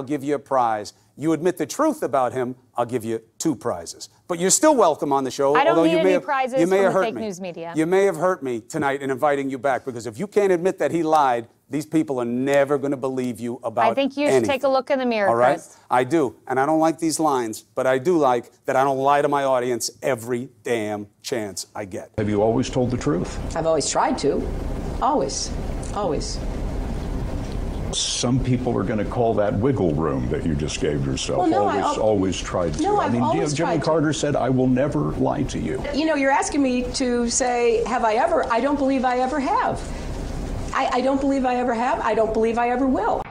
I'll give you a prize. You admit the truth about him, I'll give you two prizes. But you're still welcome on the show. I don't although need you may any have, prizes you may from have the hurt fake me. news media. You may have hurt me tonight in inviting you back because if you can't admit that he lied, these people are never going to believe you about I think you should take a look in the mirror, All right? Chris. I do. And I don't like these lines, but I do like that I don't lie to my audience every damn chance I get. Have you always told the truth? I've always tried to. Always. Always. Some people are going to call that wiggle room that you just gave yourself. Well, no, I always, al- always tried to. No, I I've mean, you know, always Jimmy tried to. Carter said, "I will never lie to you." You know, you're asking me to say, have I ever? I don't believe I ever have. I, I don't believe I ever have. I don't believe I ever will.